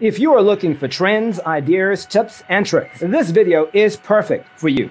If you are looking for trends, ideas, tips, and tricks, this video is perfect for you.